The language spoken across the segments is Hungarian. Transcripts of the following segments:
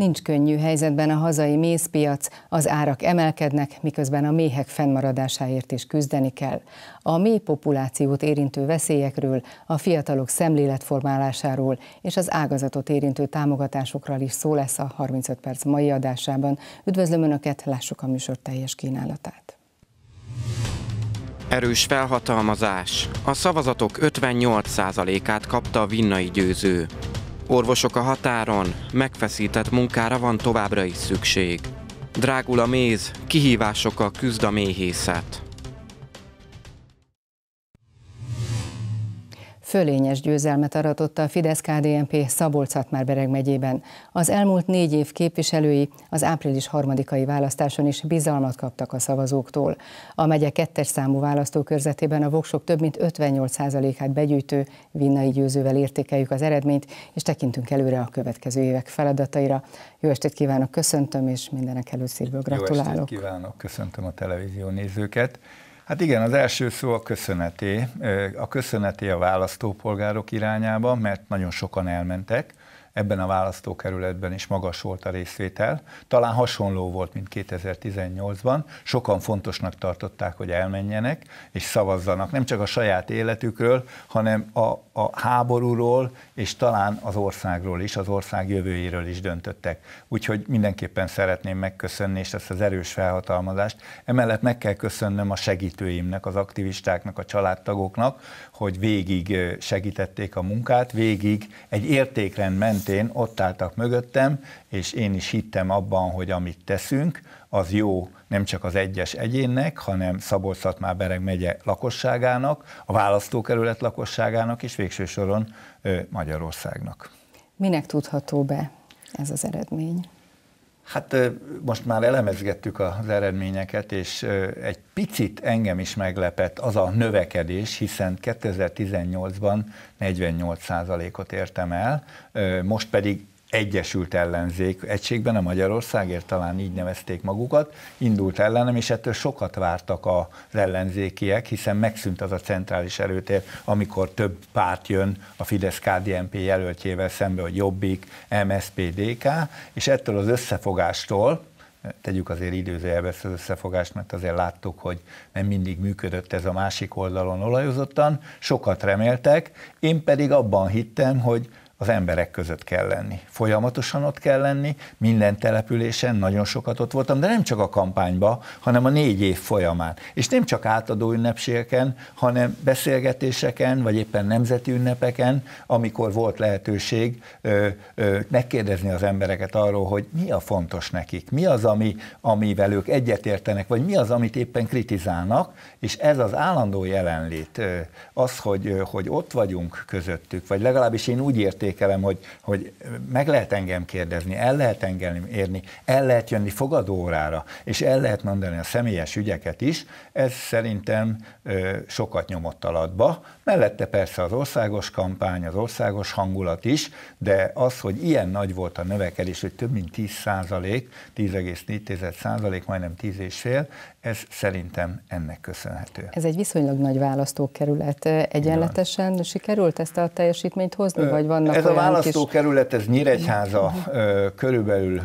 Nincs könnyű helyzetben a hazai mézpiac, az árak emelkednek, miközben a méhek fennmaradásáért is küzdeni kell. A mély populációt érintő veszélyekről, a fiatalok szemléletformálásáról és az ágazatot érintő támogatásokról is szó lesz a 35 perc mai adásában. Üdvözlöm Önöket, lássuk a műsor teljes kínálatát. Erős felhatalmazás. A szavazatok 58%-át kapta a Vinnai győző. Orvosok a határon, megfeszített munkára van továbbra is szükség. Drágul a méz, kihívásokkal küzd a méhészet. Fölényes győzelmet aratott a Fidesz-KDNP Szabolcs-Szatmár-Bereg megyében. Az elmúlt négy év képviselői az április harmadikai választáson is bizalmat kaptak a szavazóktól. A megye kettes számú választókörzetében a voksok több mint 58%-át begyűjtő Vinnai győzővel értékeljük az eredményt, és tekintünk előre a következő évek feladataira. Jó estét kívánok, köszöntöm, és mindenek előtt szívből gratulálok. Jó estét kívánok, köszöntöm a televízió nézőket. Hát igen, az első szó a köszöneté. A köszöneté a választópolgárok irányába, mert nagyon sokan elmentek, ebben a választókerületben is magas volt a részvétel. Talán hasonló volt, mint 2018-ban. Sokan fontosnak tartották, hogy elmenjenek és szavazzanak, nem csak a saját életükről, hanem a, a háborúról, és talán az országról is, az ország jövőjéről is döntöttek. Úgyhogy mindenképpen szeretném megköszönni, és ezt az erős felhatalmazást. Emellett meg kell köszönnöm a segítőimnek, az aktivistáknak, a családtagoknak, hogy végig segítették a munkát, végig egy értékrend mentén ott álltak mögöttem, és én is hittem abban, hogy amit teszünk, az jó nem csak az egyes egyénnek, hanem Szabolcs-Szatmár-Bereg megye lakosságának, a választókerület lakosságának és végső soron Magyarországnak. Minek tudható be ez az eredmény? Hát most már elemezgettük az eredményeket, és egy picit engem is meglepett az a növekedés, hiszen 2018-ban 48%-ot értem el, most pedig Egyesült Ellenzék egységben, a Magyarországért talán így nevezték magukat, indult ellenem, és ettől sokat vártak az ellenzékiek, hiszen megszűnt az a centrális erőtér, amikor több párt jön a Fidesz-KDNP jelöltjével szembe, hogy Jobbik, MSZP, DK, és ettől az összefogástól, tegyük azért időzőjelbe ezt az összefogást, mert azért láttuk, hogy nem mindig működött ez a másik oldalon olajozottan, sokat reméltek, én pedig abban hittem, hogy az emberek között kell lenni. Folyamatosan ott kell lenni, minden településen, nagyon sokat ott voltam, de nem csak a kampányba, hanem a négy év folyamán. És nem csak átadó ünnepségeken, hanem beszélgetéseken, vagy éppen nemzeti ünnepeken, amikor volt lehetőség ö, ö, megkérdezni az embereket arról, hogy mi a fontos nekik, mi az, ami, amivel ők egyetértenek, vagy mi az, amit éppen kritizálnak, és ez az állandó jelenlét, az, hogy, hogy ott vagyunk közöttük, vagy legalábbis én úgy érték, érzékelem, hogy, hogy meg lehet engem kérdezni, el lehet engem érni, el lehet jönni fogadóórára, és el lehet mondani a személyes ügyeket is, ez szerintem ö, sokat nyomott alatba. Mellette persze az országos kampány, az országos hangulat is, de az, hogy ilyen nagy volt a növekedés, hogy több mint 10 százalék, 10,4 százalék, majdnem 10,5, ez szerintem ennek köszönhető. Ez egy viszonylag nagy választókerület. Egyenletesen Igen. sikerült ezt a teljesítményt hozni, vagy vannak Ez a választókerület, ez Nyíregyháza körülbelül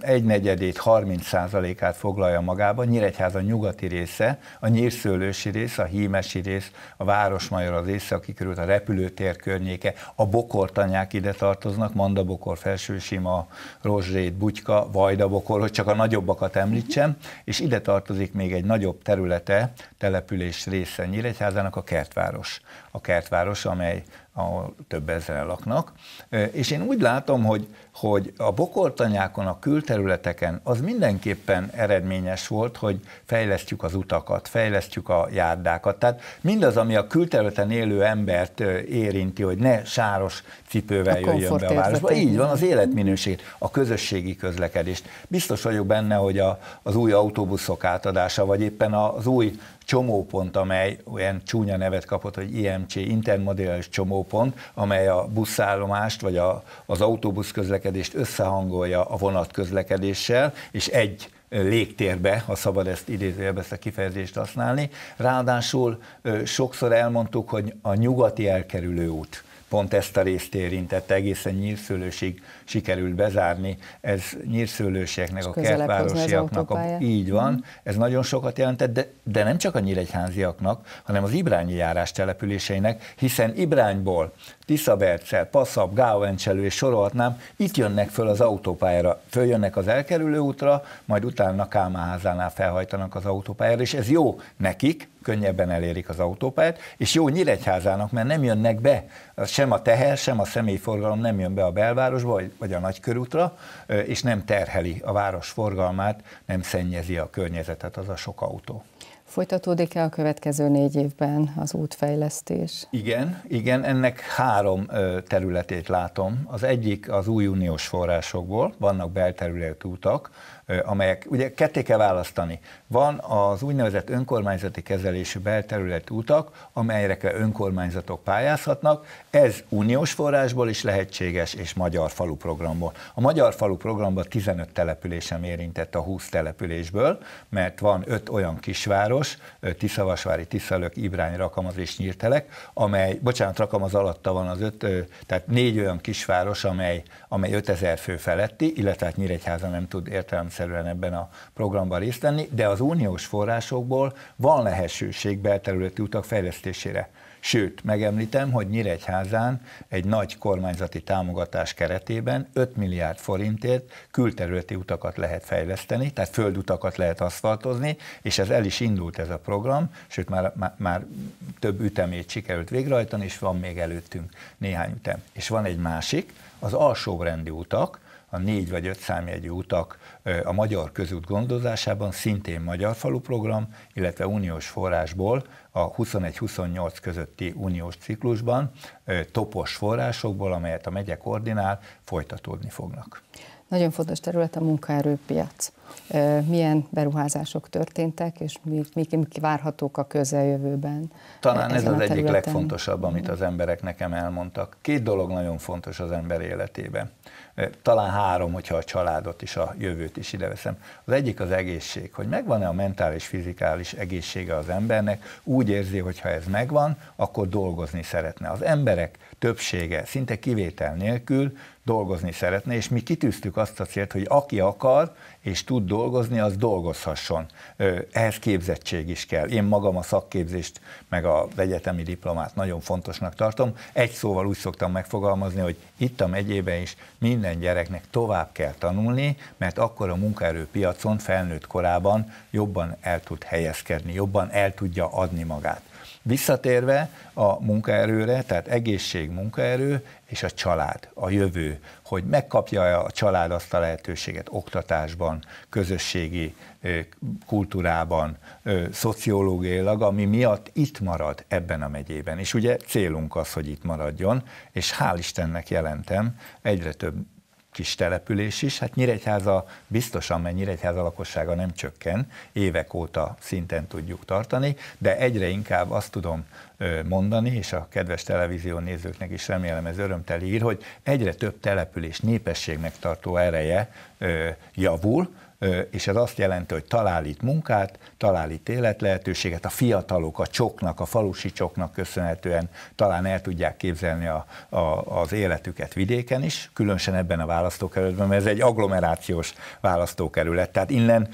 egy negyedét, 30 százalékát foglalja magába, Nyíregyháza nyugati része, a nyírszőlősi rész, a hímesi rész, a Városmajor az északi körül, a repülőtér környéke, a bokortanyák ide tartoznak, Mandabokor, Felsősima, Rozsrét, Bugyka, Vajdabokor, hogy csak a nagyobbakat említsem, és ide tartozik még egy nagyobb területe, település része Nyíregyházának a Kertváros. A Kertváros, amely ahol több ezeren laknak. És én úgy látom, hogy, hogy a bokortanyákon, a külterületeken az mindenképpen eredményes volt, hogy fejlesztjük az utakat, fejlesztjük a járdákat. Tehát mindaz, ami a külterületen élő embert érinti, hogy ne sáros cipővel a jöjjön be a városba. Így van, az életminőség, a közösségi közlekedést. Biztos vagyok benne, hogy a, az új autóbuszok átadása, vagy éppen az új csomópont, amely olyan csúnya nevet kapott, hogy IMC, intermodális csomópont, amely a buszállomást vagy a, az autóbusz közlekedést összehangolja a vonat közlekedéssel, és egy légtérbe, ha szabad ezt idézőjelbe ezt a kifejezést használni. Ráadásul sokszor elmondtuk, hogy a nyugati elkerülő út pont ezt a részt érintette, egészen nyírszőlősig sikerült bezárni. Ez nyírszőlősieknek, a kertvárosiaknak, a, így van, mm. ez nagyon sokat jelentett, de, de nem csak a nyíregyháziaknak, hanem az Ibrányi járás településeinek, hiszen Ibrányból Tiszabercel, Passzab, Gávencselő és sorolhatnám, itt jönnek föl az autópályára, följönnek az elkerülő útra, majd utána Kálmáházánál felhajtanak az autópályára, és ez jó nekik, könnyebben elérik az autópályát, és jó Nyíregyházának, mert nem jönnek be, sem a teher, sem a személyforgalom nem jön be a belvárosba, vagy, vagy a nagykörútra, és nem terheli a város forgalmát, nem szennyezi a környezetet az a sok autó. Folytatódik-e a következő négy évben az útfejlesztés? Igen, igen, ennek három területét látom. Az egyik az új uniós forrásokból, vannak belterületi útak, amelyek, ugye ketté kell választani. Van az úgynevezett önkormányzati kezelésű belterületi utak, amelyekre önkormányzatok pályázhatnak. Ez uniós forrásból is lehetséges, és Magyar Falu programból. A Magyar Falu programban 15 településem érintett a 20 településből, mert van öt olyan kisváros, Tiszavasvári, Tiszalök, Ibrány, Rakamaz és Nyírtelek, amely, bocsánat, Rakamaz alatta van az öt, tehát négy olyan kisváros, amely, amely 5000 fő feletti, illetve hát Nyíregyháza nem tud értelemszerűen ebben a programban részt venni, de az uniós forrásokból van lehetőség belterületi utak fejlesztésére. Sőt, megemlítem, hogy Nyíregyházán egy nagy kormányzati támogatás keretében 5 milliárd forintért külterületi utakat lehet fejleszteni, tehát földutakat lehet aszfaltozni, és ez el is indult ez a program, sőt már, már, már több ütemét sikerült végrehajtani, és van még előttünk néhány ütem. És van egy másik, az alsóbrendi utak, a négy vagy öt számjegyű utak a magyar közút gondozásában szintén Magyar Falu program, illetve uniós forrásból a 21-28 közötti uniós ciklusban topos forrásokból, amelyet a megye koordinál, folytatódni fognak. Nagyon fontos terület a munkaerőpiac. Milyen beruházások történtek, és mik, mik várhatók a közeljövőben? Talán ez az egyik legfontosabb, amit az emberek nekem elmondtak. Két dolog nagyon fontos az ember életében. Talán három, hogyha a családot is, a jövőt is ide veszem. Az egyik az egészség, hogy megvan-e a mentális, fizikális egészsége az embernek, úgy érzi, hogy ha ez megvan, akkor dolgozni szeretne. Az emberek többsége, szinte kivétel nélkül dolgozni szeretne, és mi kitűztük azt a célt, hogy aki akar és tud dolgozni, az dolgozhasson. Ehhez képzettség is kell. Én magam a szakképzést, meg a egyetemi diplomát nagyon fontosnak tartom. Egy szóval úgy szoktam megfogalmazni, hogy itt a megyében is minden gyereknek tovább kell tanulni, mert akkor a munkaerőpiacon felnőtt korában jobban el tud helyezkedni, jobban el tudja adni magát. Visszatérve a munkaerőre, tehát egészség, munkaerő és a család, a jövő, hogy megkapja a család azt a lehetőséget oktatásban, közösségi kultúrában, szociológiailag, ami miatt itt marad ebben a megyében. És ugye célunk az, hogy itt maradjon, és hál' Istennek jelentem, egyre több kis település is. Hát Nyíregyháza biztosan, mert Nyíregyháza lakossága nem csökken, évek óta szinten tudjuk tartani, de egyre inkább azt tudom mondani, és a kedves televízió nézőknek is remélem ez örömteli ír, hogy egyre több település népességnek tartó ereje javul, és ez azt jelenti, hogy talál itt munkát, talál itt életlehetőséget, a fiatalok, a csoknak, a falusi csoknak köszönhetően talán el tudják képzelni a, a, az életüket vidéken is, különösen ebben a választókerületben, mert ez egy agglomerációs választókerület, tehát innen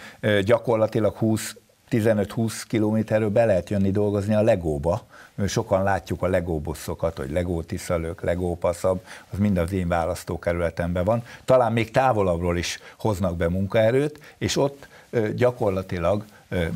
gyakorlatilag 20 15-20 kilométerről be lehet jönni dolgozni a Legóba. Sokan látjuk a Legó buszokat, hogy Legó Tiszalők, Legó Passzab, az mind az én választókerületemben van. Talán még távolabbról is hoznak be munkaerőt, és ott gyakorlatilag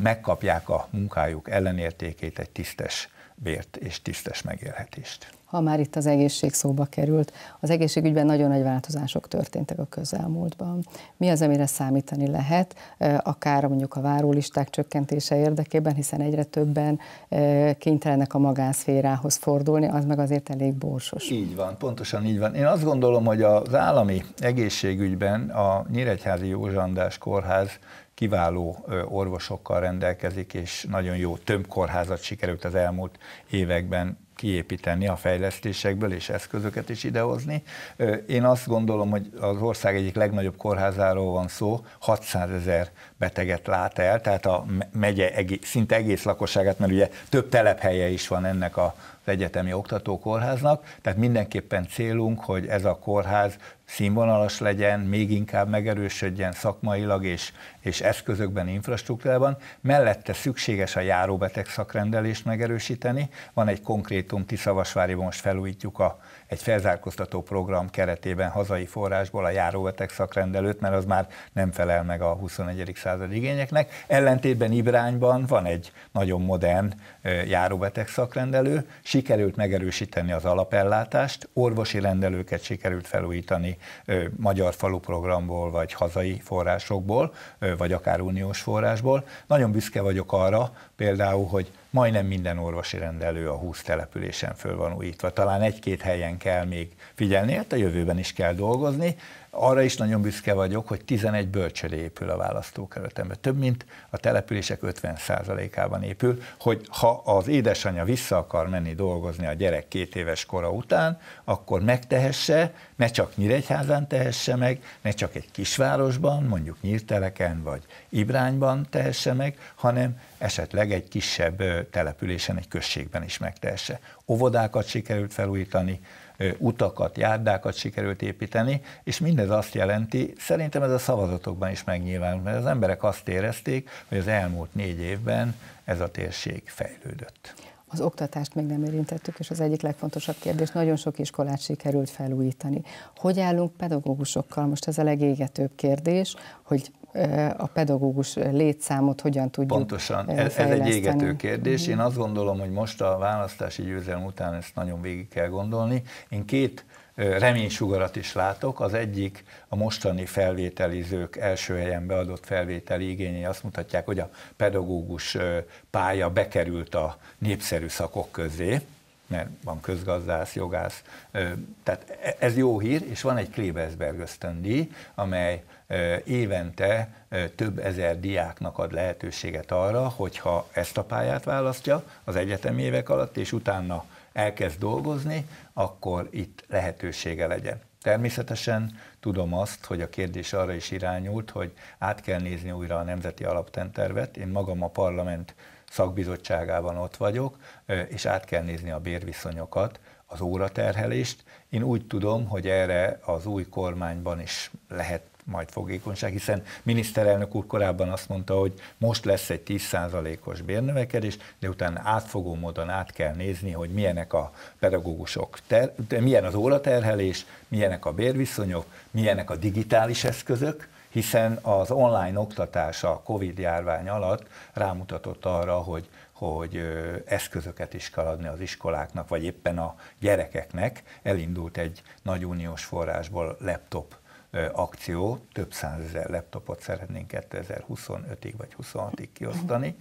megkapják a munkájuk ellenértékét, egy tisztes bért és tisztes megélhetést ha már itt az egészség szóba került. Az egészségügyben nagyon nagy változások történtek a közelmúltban. Mi az, amire számítani lehet, akár mondjuk a várólisták csökkentése érdekében, hiszen egyre többen kénytelenek a magánszférához fordulni, az meg azért elég borsos. Így van, pontosan így van. Én azt gondolom, hogy az állami egészségügyben a Nyíregyházi Józsandás Kórház kiváló orvosokkal rendelkezik, és nagyon jó több kórházat sikerült az elmúlt években kiépíteni a fejlesztésekből, és eszközöket is idehozni. Én azt gondolom, hogy az ország egyik legnagyobb kórházáról van szó, 600 ezer beteget lát el, tehát a megye egész, szinte egész lakosságát, mert ugye több telephelye is van ennek a az egyetemi oktatókórháznak, tehát mindenképpen célunk, hogy ez a kórház színvonalas legyen, még inkább megerősödjen szakmailag és, és eszközökben, infrastruktúrában. Mellette szükséges a járóbeteg szakrendelést megerősíteni. Van egy konkrétum, Tiszavasváriban most felújítjuk a, egy felzárkóztató program keretében hazai forrásból a járóbeteg szakrendelőt, mert az már nem felel meg a 21. század igényeknek. Ellentétben Ibrányban van egy nagyon modern járóbeteg szakrendelő, sikerült megerősíteni az alapellátást, orvosi rendelőket sikerült felújítani magyar falu programból, vagy hazai forrásokból, vagy akár uniós forrásból. Nagyon büszke vagyok arra például, hogy majdnem minden orvosi rendelő a 20 településen föl van újítva. Talán egy-két helyen kell még figyelni, hát a jövőben is kell dolgozni, arra is nagyon büszke vagyok, hogy 11 bölcsödé épül a választókerületemben. Több, mint a települések 50%-ában épül, hogy ha az édesanyja vissza akar menni dolgozni a gyerek két éves kora után, akkor megtehesse, ne csak Nyíregyházán tehesse meg, ne csak egy kisvárosban, mondjuk Nyírteleken vagy Ibrányban tehesse meg, hanem esetleg egy kisebb településen, egy községben is megtehesse. Óvodákat sikerült felújítani, utakat, járdákat sikerült építeni, és mindez azt jelenti, szerintem ez a szavazatokban is megnyilvánul, mert az emberek azt érezték, hogy az elmúlt négy évben ez a térség fejlődött. Az oktatást még nem érintettük, és az egyik legfontosabb kérdés, nagyon sok iskolát sikerült felújítani. Hogy állunk pedagógusokkal? Most ez a legégetőbb kérdés, hogy a pedagógus létszámot hogyan tudjuk Pontosan, ez, ez egy égető kérdés. Én azt gondolom, hogy most a választási győzelem után ezt nagyon végig kell gondolni. Én két reménysugarat is látok. Az egyik a mostani felvételizők első helyen beadott felvételi igényei azt mutatják, hogy a pedagógus pálya bekerült a népszerű szakok közé, mert van közgazdász, jogász, tehát e, ez jó hír, és van egy Klebersberg ösztöndíj, amely évente több ezer diáknak ad lehetőséget arra, hogyha ezt a pályát választja az egyetemi évek alatt, és utána elkezd dolgozni, akkor itt lehetősége legyen. Természetesen tudom azt, hogy a kérdés arra is irányult, hogy át kell nézni újra a Nemzeti Alaptentervet. Én magam a parlament szakbizottságában ott vagyok, és át kell nézni a bérviszonyokat, az óraterhelést. Én úgy tudom, hogy erre az új kormányban is lehet majd fogékonyság, hiszen miniszterelnök úr korábban azt mondta, hogy most lesz egy 10%-os bérnövekedés, de utána átfogó módon át kell nézni, hogy milyenek a pedagógusok, ter, milyen az óraterhelés, milyenek a bérviszonyok, milyenek a digitális eszközök, hiszen az online oktatás a Covid járvány alatt rámutatott arra, hogy hogy eszközöket is kell adni az iskoláknak, vagy éppen a gyerekeknek. Elindult egy nagy uniós forrásból laptop akció, több százezer laptopot szeretnénk 2025-ig vagy 26-ig kiosztani.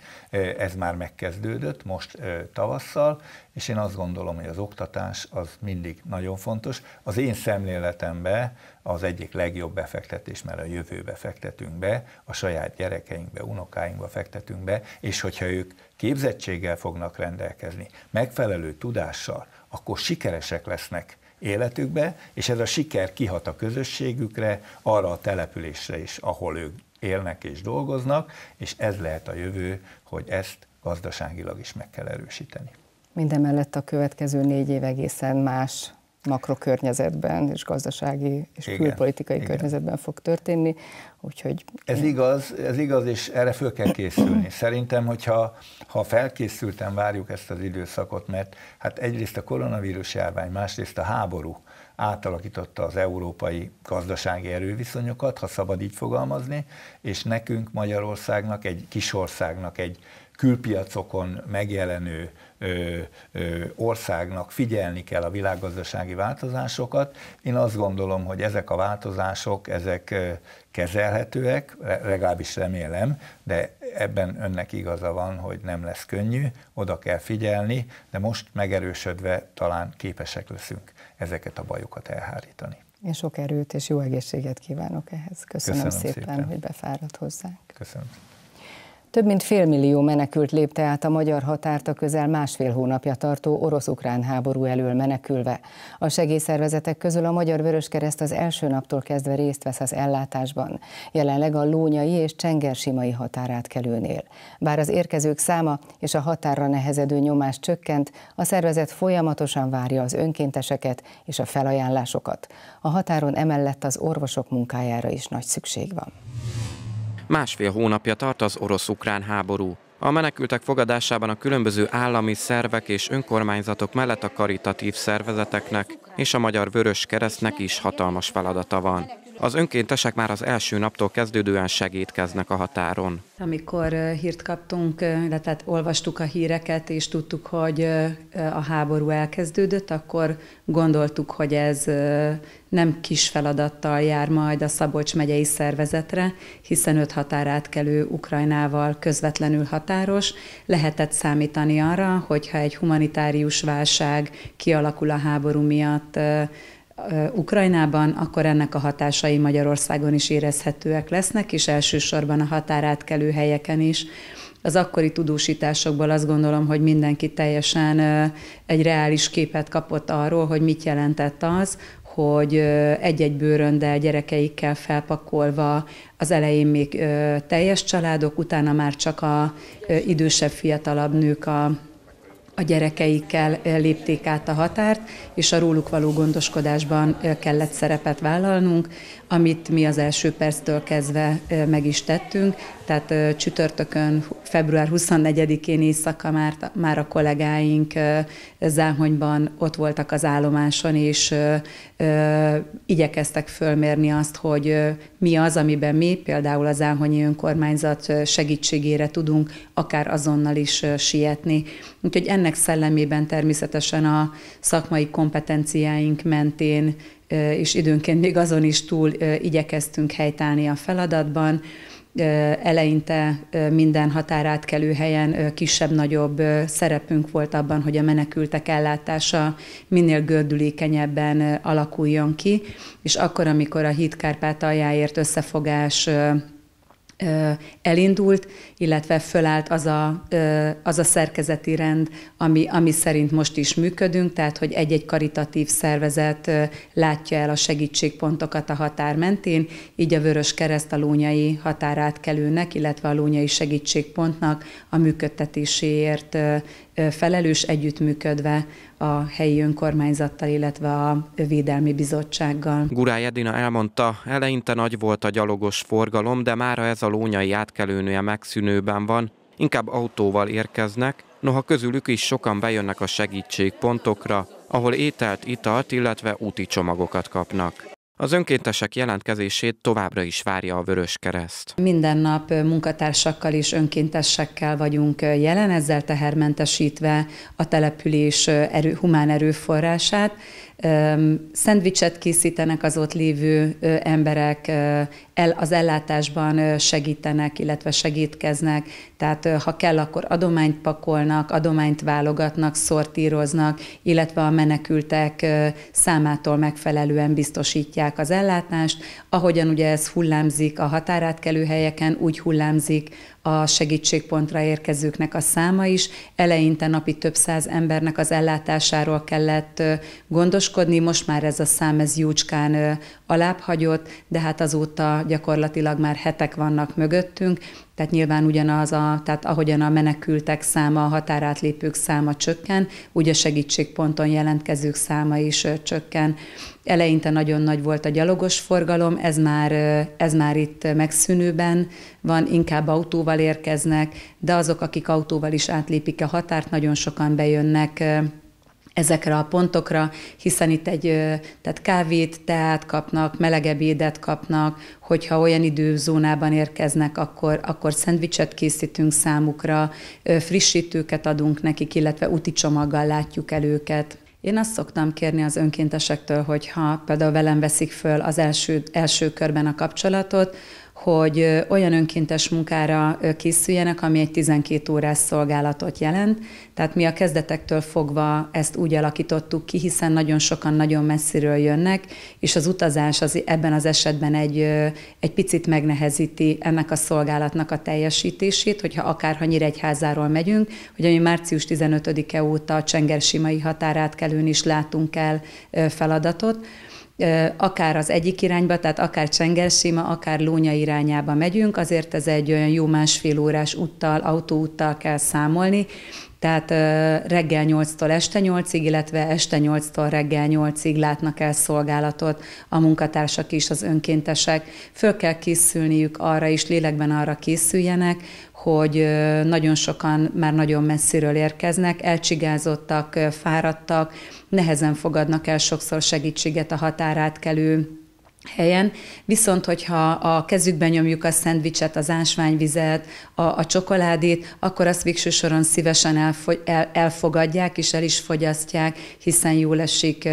Ez már megkezdődött most tavasszal, és én azt gondolom, hogy az oktatás az mindig nagyon fontos. Az én szemléletemben az egyik legjobb befektetés, mert a jövőbe fektetünk be, a saját gyerekeinkbe, unokáinkba fektetünk be, és hogyha ők képzettséggel fognak rendelkezni, megfelelő tudással, akkor sikeresek lesznek életükbe, és ez a siker kihat a közösségükre, arra a településre is, ahol ők élnek és dolgoznak, és ez lehet a jövő, hogy ezt gazdaságilag is meg kell erősíteni. Mindemellett a következő négy év egészen más makrokörnyezetben és gazdasági és igen, külpolitikai igen. környezetben fog történni, úgyhogy... Ez én... igaz, ez igaz, és erre föl kell készülni. Szerintem, hogyha ha felkészülten várjuk ezt az időszakot, mert hát egyrészt a koronavírus járvány, másrészt a háború átalakította az európai gazdasági erőviszonyokat, ha szabad így fogalmazni, és nekünk Magyarországnak, egy kisországnak, egy külpiacokon megjelenő ö, ö, országnak figyelni kell a világgazdasági változásokat. Én azt gondolom, hogy ezek a változások, ezek kezelhetőek, legalábbis remélem, de ebben önnek igaza van, hogy nem lesz könnyű, oda kell figyelni, de most megerősödve talán képesek leszünk ezeket a bajokat elhárítani. Én sok erőt és jó egészséget kívánok ehhez. Köszönöm, Köszönöm szépen, szépen, hogy befáradt hozzánk. Köszönöm. Több mint félmillió menekült lépte át a magyar határt a közel másfél hónapja tartó orosz-ukrán háború elől menekülve. A segélyszervezetek közül a Magyar Vöröskereszt az első naptól kezdve részt vesz az ellátásban, jelenleg a lónyai és csengersimai határátkelőnél. Bár az érkezők száma és a határra nehezedő nyomás csökkent, a szervezet folyamatosan várja az önkénteseket és a felajánlásokat. A határon emellett az orvosok munkájára is nagy szükség van. Másfél hónapja tart az orosz-ukrán háború. A menekültek fogadásában a különböző állami szervek és önkormányzatok mellett a karitatív szervezeteknek és a Magyar Vörös Keresztnek is hatalmas feladata van. Az önkéntesek már az első naptól kezdődően segítkeznek a határon. Amikor hírt kaptunk, illetve olvastuk a híreket, és tudtuk, hogy a háború elkezdődött, akkor gondoltuk, hogy ez nem kis feladattal jár majd a Szabolcs megyei szervezetre, hiszen öt határátkelő Ukrajnával közvetlenül határos. Lehetett számítani arra, hogyha egy humanitárius válság kialakul a háború miatt, Ukrajnában, akkor ennek a hatásai Magyarországon is érezhetőek lesznek, és elsősorban a határátkelő helyeken is. Az akkori tudósításokból azt gondolom, hogy mindenki teljesen egy reális képet kapott arról, hogy mit jelentett az, hogy egy-egy bőröndel gyerekeikkel felpakolva az elején még teljes családok, utána már csak a idősebb, fiatalabb nők a a gyerekeikkel lépték át a határt, és a róluk való gondoskodásban kellett szerepet vállalnunk, amit mi az első perctől kezdve meg is tettünk. Tehát csütörtökön, február 24-én éjszaka már, már a kollégáink Záhonyban ott voltak az állomáson, és igyekeztek fölmérni azt, hogy mi az, amiben mi, például az Záhonyi önkormányzat segítségére tudunk akár azonnal is sietni. Úgyhogy ennek szellemében természetesen a szakmai kompetenciáink mentén és időnként még azon is túl igyekeztünk helytállni a feladatban. Eleinte minden határátkelő helyen kisebb-nagyobb szerepünk volt abban, hogy a menekültek ellátása minél gördülékenyebben alakuljon ki, és akkor, amikor a Hídkárpátaljáért összefogás elindult, illetve fölállt az a, az a szerkezeti rend, ami, ami szerint most is működünk, tehát hogy egy-egy karitatív szervezet látja el a segítségpontokat a határ mentén, így a Vörös Kereszt a lónyai határátkelőnek, illetve a lónyai segítségpontnak a működtetéséért felelős együttműködve a helyi önkormányzattal, illetve a Védelmi Bizottsággal. Gurály Edina elmondta, eleinte nagy volt a gyalogos forgalom, de mára ez a lónyai átkelőnője megszűnőben van, inkább autóval érkeznek, noha közülük is sokan bejönnek a segítségpontokra, ahol ételt, italt, illetve úti csomagokat kapnak. Az önkéntesek jelentkezését továbbra is várja a Vörös Kereszt. Minden nap munkatársakkal és önkéntesekkel vagyunk jelen, ezzel tehermentesítve a település erő, humán erőforrását. Szendvicset készítenek az ott lévő emberek, az ellátásban segítenek, illetve segítkeznek, tehát ha kell, akkor adományt pakolnak, adományt válogatnak, szortíroznak, illetve a menekültek számától megfelelően biztosítják az ellátást. Ahogyan ugye ez hullámzik a határátkelő helyeken, úgy hullámzik a segítségpontra érkezőknek a száma is. Eleinte napi több száz embernek az ellátásáról kellett gondoskodni, most már ez a szám ez jócskán alább hagyott, de hát azóta gyakorlatilag már hetek vannak mögöttünk, tehát nyilván ugyanaz a, tehát ahogyan a menekültek száma, a határátlépők száma csökken, úgy a segítségponton jelentkezők száma is csökken. Eleinte nagyon nagy volt a gyalogos forgalom, ez már, ez már itt megszűnőben van, inkább autóval érkeznek, de azok, akik autóval is átlépik a határt, nagyon sokan bejönnek ezekre a pontokra, hiszen itt egy tehát kávét, teát kapnak, melegebb édet kapnak, hogyha olyan időzónában érkeznek, akkor, akkor szendvicset készítünk számukra, frissítőket adunk nekik, illetve úti csomaggal látjuk el őket. Én azt szoktam kérni az önkéntesektől, hogy ha például velem veszik föl az első, első körben a kapcsolatot, hogy olyan önkéntes munkára készüljenek, ami egy 12 órás szolgálatot jelent. Tehát mi a kezdetektől fogva ezt úgy alakítottuk ki, hiszen nagyon sokan nagyon messziről jönnek, és az utazás az ebben az esetben egy, egy picit megnehezíti ennek a szolgálatnak a teljesítését, hogyha akárha Nyíregyházáról megyünk, hogy mi március 15-e óta a Csengersimai határátkelőn is látunk el feladatot, akár az egyik irányba, tehát akár Csengersima, akár Lónya irányába megyünk, azért ez egy olyan jó másfél órás úttal, autóúttal kell számolni, tehát reggel 8-tól este 8-ig, illetve este 8-tól reggel 8-ig látnak el szolgálatot a munkatársak is, az önkéntesek. Föl kell készülniük arra is, lélekben arra készüljenek, hogy nagyon sokan már nagyon messziről érkeznek, elcsigázottak, fáradtak, nehezen fogadnak el sokszor segítséget a határátkelő helyen, viszont hogyha a kezükben nyomjuk a szendvicset, az ásványvizet, a, a csokoládét, akkor azt végső soron szívesen elfogy, el, elfogadják és el is fogyasztják, hiszen jól esik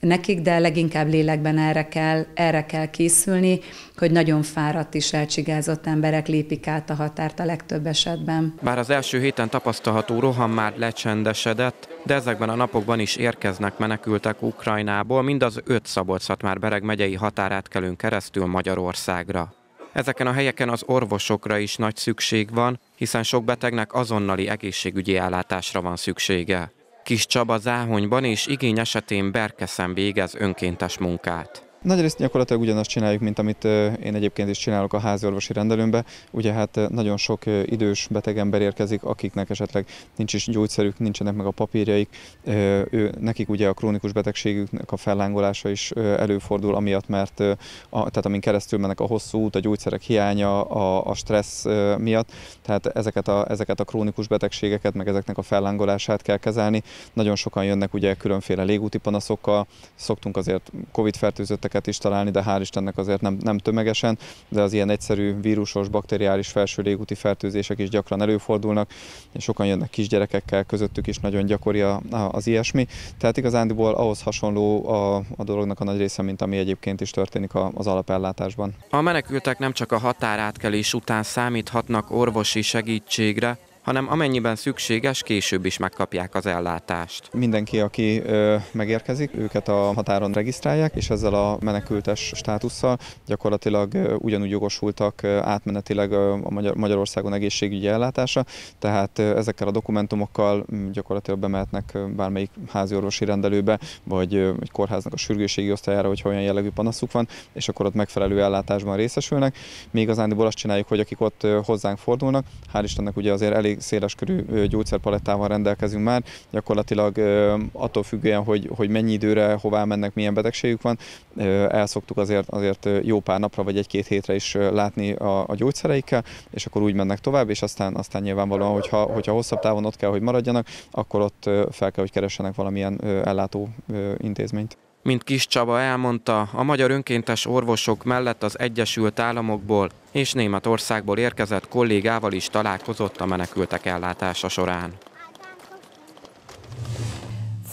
nekik, de leginkább lélekben erre kell, erre kell készülni, hogy nagyon fáradt és elcsigázott emberek lépik át a határt a legtöbb esetben. Bár az első héten tapasztalható roham már lecsendesedett, de ezekben a napokban is érkeznek menekültek Ukrajnából, mind az öt Szabolcs-Szatmár-Bereg megyei határátkelőn keresztül Magyarországra. Ezeken a helyeken az orvosokra is nagy szükség van, hiszen sok betegnek azonnali egészségügyi ellátásra van szüksége. Kis Csaba Záhonyban és igény esetén Berkeszen végez önkéntes munkát. Nagyrészt gyakorlatilag ugyanazt csináljuk, mint amit én egyébként is csinálok a háziorvosi rendelőmbe. Ugye hát nagyon sok idős beteg ember érkezik, akiknek esetleg nincs is gyógyszerük, nincsenek meg a papírjaik. Ő, nekik ugye a krónikus betegségüknek a fellángolása is előfordul, amiatt, mert a, tehát amin keresztül mennek a hosszú út, a gyógyszerek hiánya, a, a stressz miatt, tehát ezeket a, ezeket a krónikus betegségeket, meg ezeknek a fellángolását kell kezelni. Nagyon sokan jönnek ugye különféle légúti panaszokkal, szoktunk azért Covid eseteket is találni, de hál' Istennek azért nem, nem tömegesen, de az ilyen egyszerű vírusos, bakteriális felső légúti fertőzések is gyakran előfordulnak, és sokan jönnek kisgyerekekkel, közöttük is nagyon gyakori a, a, az ilyesmi. Tehát igazándiból ahhoz hasonló a, a dolognak a nagy része, mint ami egyébként is történik az alapellátásban. A menekültek nem csak a határátkelés után számíthatnak orvosi segítségre, hanem amennyiben szükséges, később is megkapják az ellátást. Mindenki, aki ö, megérkezik, őket a határon regisztrálják, és ezzel a menekültes státusszal gyakorlatilag ö, ugyanúgy jogosultak ö, átmenetileg ö, a Magyar, Magyarországon egészségügyi ellátása, tehát ö, ezekkel a dokumentumokkal gyakorlatilag bemehetnek bármelyik házi orvosi rendelőbe, vagy ö, egy kórháznak a sürgőségi osztályára, hogy olyan jellegű panaszuk van, és akkor ott megfelelő ellátásban részesülnek. Mi igazándiból azt csináljuk, hogy akik ott hozzánk fordulnak, hál' Istennek ugye azért elég elég széleskörű gyógyszerpalettával rendelkezünk már, gyakorlatilag attól függően, hogy, hogy mennyi időre, hová mennek, milyen betegségük van, el szoktuk azért, azért jó pár napra vagy egy-két hétre is látni a, a gyógyszereikkel, és akkor úgy mennek tovább, és aztán, aztán nyilvánvalóan, hogyha, hogyha hosszabb távon ott kell, hogy maradjanak, akkor ott fel kell, hogy keressenek valamilyen ellátó intézményt. Mint Kis Csaba elmondta, a magyar önkéntes orvosok mellett az Egyesült Államokból és Németországból érkezett kollégával is találkozott a menekültek ellátása során.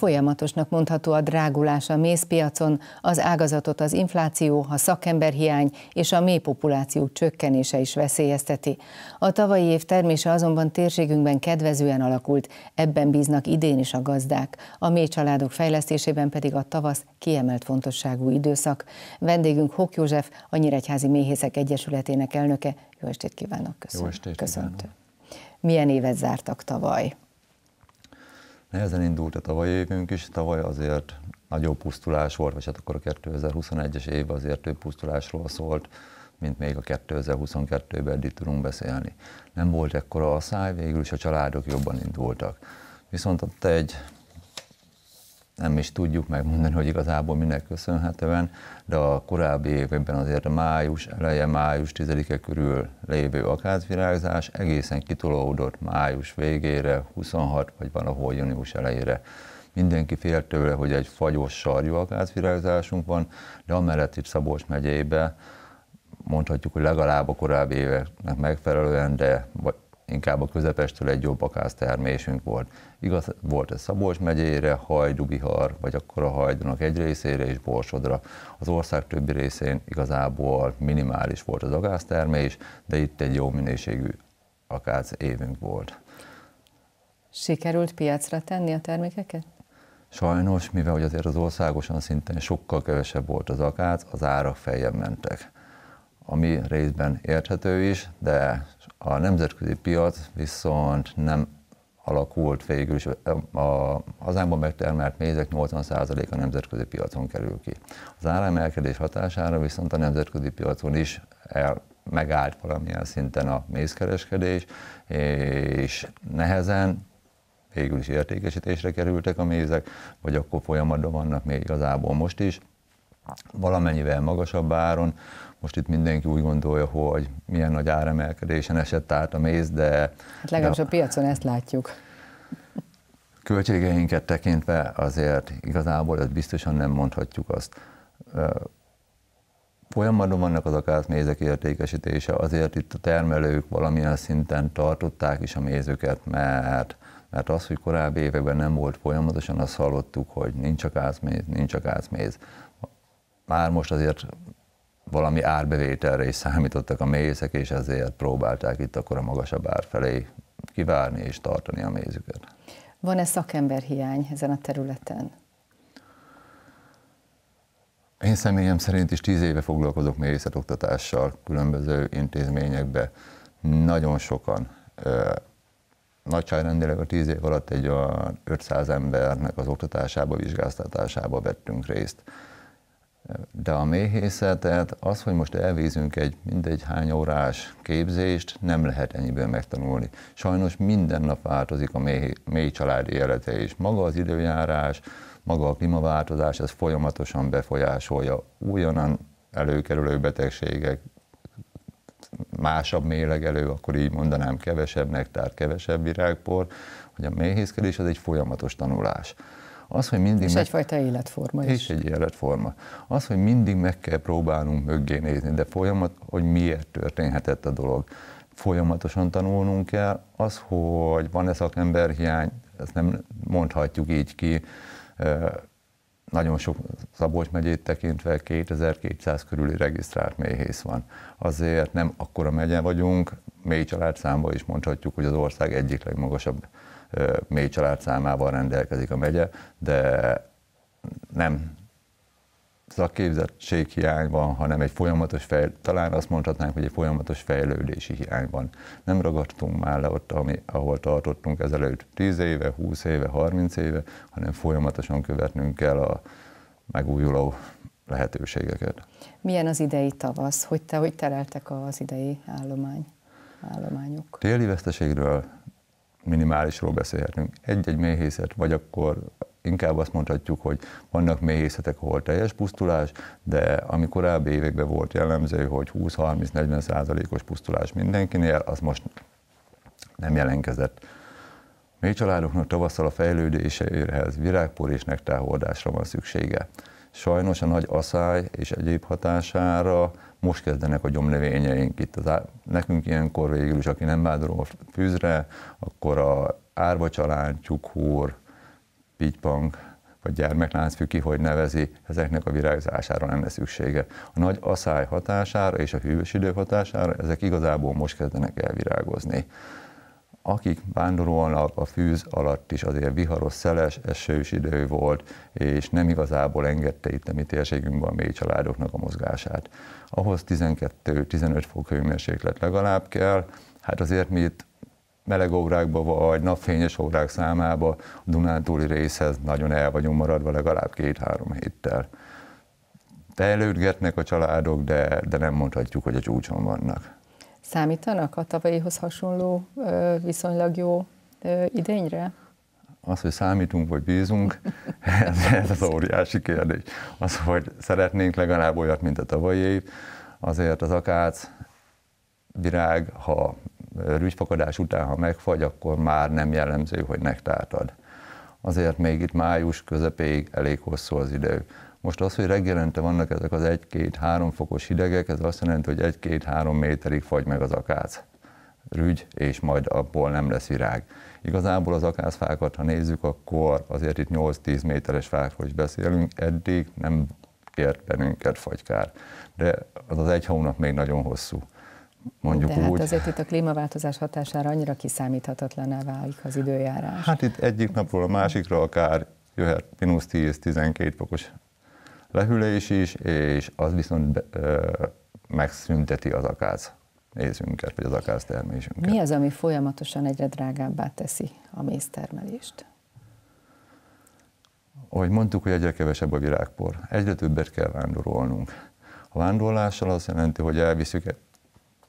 Folyamatosnak mondható a drágulás a mézpiacon, az ágazatot az infláció, a szakemberhiány és a mély populáció csökkenése is veszélyezteti. A tavalyi év termése azonban térségünkben kedvezően alakult, ebben bíznak idén is a gazdák. A mély családok fejlesztésében pedig a tavasz kiemelt fontosságú időszak. Vendégünk Hok József, a Nyíregyházi Méhészek Egyesületének elnöke. Jó estét kívánok, köszönöm. Jó estét Köszöntő. Milyen évet zártak tavaly? Nehezen indult a tavalyi évünk is, tavaly azért nagyobb pusztulás volt, vagy hát akkor a 2021-es év azért több pusztulásról szólt, mint még a 2022-ben eddig tudunk beszélni. Nem volt ekkora a száj, végül is a családok jobban indultak. Viszont ott egy nem is tudjuk megmondani, hogy igazából minek köszönhetően, de a korábbi években azért május eleje, május 10-e körül lévő akázvirágzás egészen kitolódott május végére, 26 vagy valahol június elejére. Mindenki fél tőle, hogy egy fagyos sarjú akázvirágzásunk van, de amellett itt Szabolcs megyébe mondhatjuk, hogy legalább a korábbi éveknek megfelelően, de inkább a közepestől egy jobb akáztermésünk volt. Igaz, volt ez Szabolcs megyére, Hajdú, Bihar, vagy akkor a Hajdúnak egy részére és Borsodra. Az ország többi részén igazából minimális volt az agásztermés, de itt egy jó minőségű akác évünk volt. Sikerült piacra tenni a termékeket? Sajnos, mivel hogy azért az országosan szinten sokkal kevesebb volt az akác, az árak feljebb mentek. Ami részben érthető is, de a nemzetközi piac viszont nem alakult végül is. A hazánkban megtermelt mézek 80%-a nemzetközi piacon kerül ki. Az áremelkedés hatására viszont a nemzetközi piacon is el, megállt valamilyen szinten a mézkereskedés, és nehezen végül is értékesítésre kerültek a mézek, vagy akkor folyamatban vannak még igazából most is, valamennyivel magasabb áron. Most itt mindenki úgy gondolja, hogy milyen nagy áremelkedésen esett át a méz, de... Hát legalábbis a piacon ezt látjuk. Költségeinket tekintve azért igazából ezt biztosan nem mondhatjuk azt. Folyamatban vannak az akármézek értékesítése, azért itt a termelők valamilyen szinten tartották is a mézőket, mert mert az, hogy korábbi években nem volt folyamatosan, azt hallottuk, hogy nincs akázméz, nincs akázméz. Már most azért valami árbevételre is számítottak a mézek, és ezért próbálták itt akkor a magasabb ár felé kivárni és tartani a mézüket. Van-e szakemberhiány ezen a területen? Én személyem szerint is tíz éve foglalkozok mérészetoktatással különböző intézményekbe. Nagyon sokan nagyságrendileg a tíz év alatt egy a 500 embernek az oktatásába, vizsgáztatásába vettünk részt. De a méhészetet, az, hogy most elvízünk egy mindegy hány órás képzést, nem lehet ennyiből megtanulni. Sajnos minden nap változik a mély, mély családi élete is. Maga az időjárás, maga a klímaváltozás, ez folyamatosan befolyásolja újonnan előkerülő betegségek, másabb mélegelő, akkor így mondanám kevesebb nektár, kevesebb virágpor, hogy a méhészkedés az egy folyamatos tanulás. Az, hogy mindig és meg... egyfajta életforma is. És egy életforma. Az, hogy mindig meg kell próbálnunk mögé nézni, de folyamat, hogy miért történhetett a dolog. Folyamatosan tanulnunk kell. Az, hogy van-e szakemberhiány, ezt nem mondhatjuk így ki nagyon sok Szabolcs megyét tekintve 2200 körüli regisztrált méhész van. Azért nem akkora megye vagyunk, mély családszámban is mondhatjuk, hogy az ország egyik legmagasabb mély családszámával rendelkezik a megye, de nem szakképzettség hiány van, hanem egy folyamatos fejl... talán azt mondhatnánk, hogy egy folyamatos fejlődési hiány van. Nem ragadtunk már le ott, ami, ahol tartottunk ezelőtt 10 éve, 20 éve, 30 éve, hanem folyamatosan követnünk kell a megújuló lehetőségeket. Milyen az idei tavasz? Hogy, te, hogy tereltek az idei állomány, állományok? Téli veszteségről minimálisról beszélhetünk. Egy-egy méhészet, vagy akkor inkább azt mondhatjuk, hogy vannak méhészetek, ahol teljes pusztulás, de ami korábbi években volt jellemző, hogy 20-30-40 százalékos pusztulás mindenkinél, az most nem jelenkezett. Mély családoknak tavasszal a fejlődéséhez virágpor és nektárhordásra van szüksége. Sajnos a nagy aszály és egyéb hatására most kezdenek a gyomnövényeink itt. Az á... Nekünk ilyenkor végül is, aki nem vándorol fűzre, akkor a árvacsalány, csukhúr, pitypang, vagy gyermekláncfű, ki hogy nevezi, ezeknek a virágzására lenne szüksége. A nagy aszály hatására és a hűvös idő hatására ezek igazából most kezdenek el virágozni. Akik vándorolnak a fűz alatt is azért viharos, szeles, esős idő volt, és nem igazából engedte itt a mi térségünkben a mély családoknak a mozgását. Ahhoz 12-15 fok hőmérséklet legalább kell, hát azért mi itt meleg órákba vagy napfényes órák számába a Dunántúli részhez nagyon el vagyunk maradva legalább két-három héttel. Fejlődgetnek a családok, de, de nem mondhatjuk, hogy a csúcson vannak. Számítanak a tavalyihoz hasonló viszonylag jó idényre? Az, hogy számítunk vagy bízunk, ez, ez az óriási kérdés. Az, hogy szeretnénk legalább olyat, mint a tavalyi év, azért az akác virág, ha rügyfakadás után, ha megfagy, akkor már nem jellemző, hogy nektárt ad. Azért még itt május közepéig elég hosszú az idő. Most az, hogy reggelente vannak ezek az 1-2-3 fokos hidegek, ez azt jelenti, hogy 1-2-3 méterig fagy meg az akác. rügy, és majd abból nem lesz virág. Igazából az akászfákat, ha nézzük, akkor azért itt 8-10 méteres fákról is beszélünk, eddig nem ért bennünket fagykár. De az az egy hónap még nagyon hosszú. Mondjuk De hát úgy. azért itt a klímaváltozás hatására annyira kiszámíthatatlaná válik az időjárás. Hát itt egyik napról a másikra akár jöhet mínusz 10-12 fokos lehűlés is, és az viszont megszünteti az akáz nézünket, vagy az akáz termésünket. Mi az, ami folyamatosan egyre drágábbá teszi a méztermelést? Ahogy mondtuk, hogy egyre kevesebb a virágpor, egyre többet kell vándorolnunk. A vándorlással azt jelenti, hogy elviszük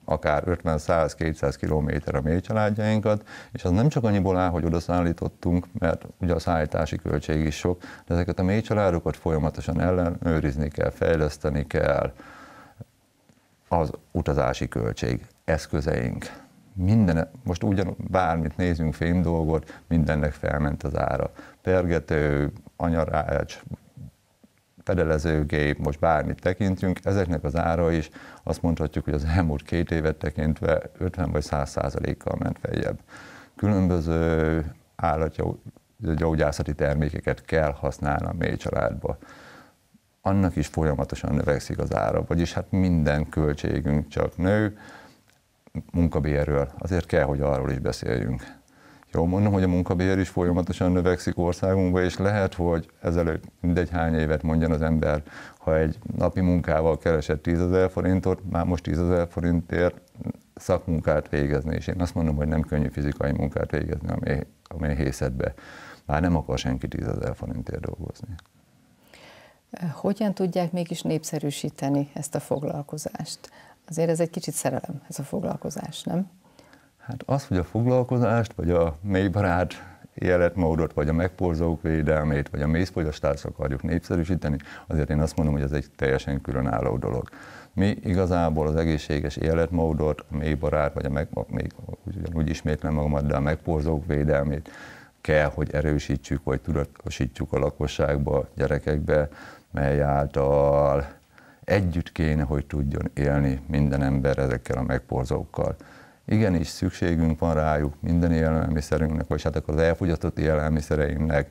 akár 50-100-200 kilométer a mélycsaládjainkat, és az nem csak annyiból áll, hogy oda szállítottunk, mert ugye a szállítási költség is sok, de ezeket a mélycsaládokat folyamatosan ellenőrizni kell, fejleszteni kell, az utazási költség, eszközeink, minden, most ugyan bármit nézünk, fém dolgot, mindennek felment az ára. Pergető, anyarács, fedelezőgép, most bármit tekintünk, ezeknek az ára is azt mondhatjuk, hogy az elmúlt két évet tekintve 50 vagy 100 százalékkal ment feljebb. Különböző állatgyógyászati termékeket kell használni a mély családba. Annak is folyamatosan növekszik az ára, vagyis hát minden költségünk csak nő, munkabérről. Azért kell, hogy arról is beszéljünk. Jól mondom, hogy a munkabér is folyamatosan növekszik országunkban, és lehet, hogy ezelőtt mindegy hány évet mondjon az ember, ha egy napi munkával keresett 10 ezer forintot, már most 10 ezer forintért szakmunkát végezni, és én azt mondom, hogy nem könnyű fizikai munkát végezni a, mély, a méhészetbe. Már nem akar senki 10 ezer forintért dolgozni. Hogyan tudják mégis népszerűsíteni ezt a foglalkozást? Azért ez egy kicsit szerelem, ez a foglalkozás, nem? Hát az, hogy a foglalkozást, vagy a mélybarát életmódot, vagy a megporzók védelmét, vagy a mészfogyasztást akarjuk népszerűsíteni, azért én azt mondom, hogy ez egy teljesen különálló dolog. Mi igazából az egészséges életmódot, a mélybarát, vagy a meg, még úgy ismétlem magamat, de a megporzók védelmét kell, hogy erősítsük, vagy tudatosítsuk a lakosságba, gyerekekbe, mely által együtt kéne, hogy tudjon élni minden ember ezekkel a megporzókkal igenis szükségünk van rájuk, minden élelmiszerünknek, vagy hát akkor az elfogyasztott élelmiszereinknek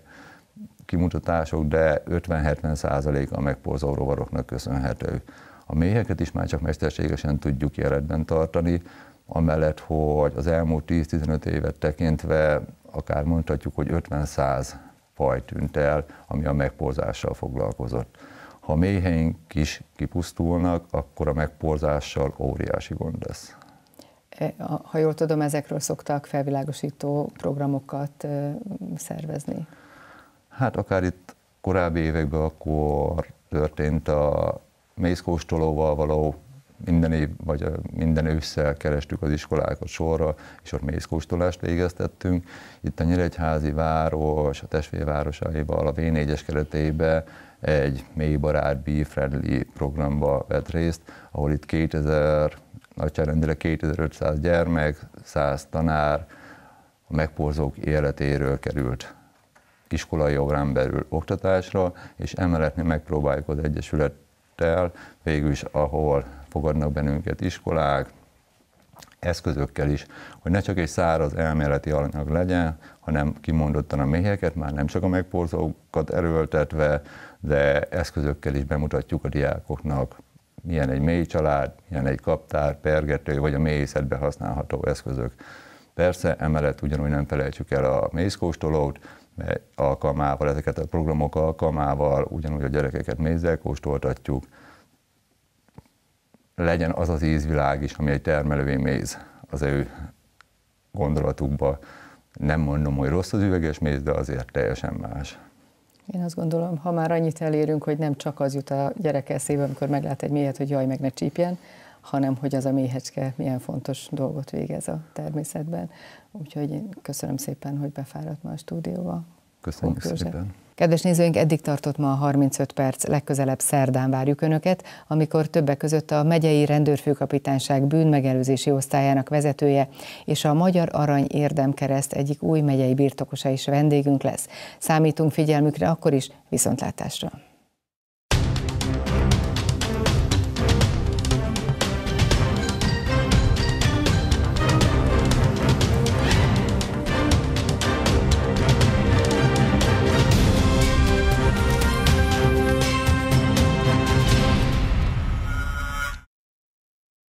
kimutatások, de 50-70 százaléka a megporzó rovaroknak köszönhető. A méheket is már csak mesterségesen tudjuk életben tartani, amellett, hogy az elmúlt 10-15 évet tekintve akár mondhatjuk, hogy 50-100 faj tűnt el, ami a megporzással foglalkozott. Ha méheink is kipusztulnak, akkor a megporzással óriási gond lesz. Ha jól tudom, ezekről szoktak felvilágosító programokat szervezni. Hát akár itt korábbi években akkor történt a mézkóstolóval való minden év, vagy minden ősszel kerestük az iskolákat sorra, és ott mézkóstolást végeztettünk. Itt a Nyíregyházi város, a testvérvárosaival, a V4-es keretében egy mélybarát, bee-friendly programba vett részt, ahol itt 2000 nagyságrendileg 2500 gyermek, 100 tanár a megporzók életéről került iskolai órán belül oktatásra, és emellett mi megpróbáljuk az Egyesülettel végül is, ahol fogadnak bennünket iskolák, eszközökkel is, hogy ne csak egy száraz elméleti anyag legyen, hanem kimondottan a méheket, már nem csak a megporzókat erőltetve, de eszközökkel is bemutatjuk a diákoknak milyen egy mély család, milyen egy kaptár, pergető, vagy a mélyészetbe használható eszközök. Persze, emellett ugyanúgy nem felejtsük el a mézkóstolót, mert alkalmával, ezeket a programok alkalmával ugyanúgy a gyerekeket mézzel kóstoltatjuk, legyen az az ízvilág is, ami egy termelői méz az ő gondolatukba. Nem mondom, hogy rossz az üveges méz, de azért teljesen más. Én azt gondolom, ha már annyit elérünk, hogy nem csak az jut a gyerek eszébe, amikor meglát egy méhet, hogy jaj, meg ne csípjen, hanem hogy az a méhecske milyen fontos dolgot végez a természetben. Úgyhogy én köszönöm szépen, hogy befáradt ma a stúdióba. Köszönjük szépen. Kedves nézőink, eddig tartott ma a 35 perc, legközelebb szerdán várjuk Önöket, amikor többek között a megyei rendőrfőkapitányság bűnmegelőzési osztályának vezetője és a Magyar Arany Érdemkereszt egyik új megyei birtokosa is vendégünk lesz. Számítunk figyelmükre akkor is, viszontlátásra!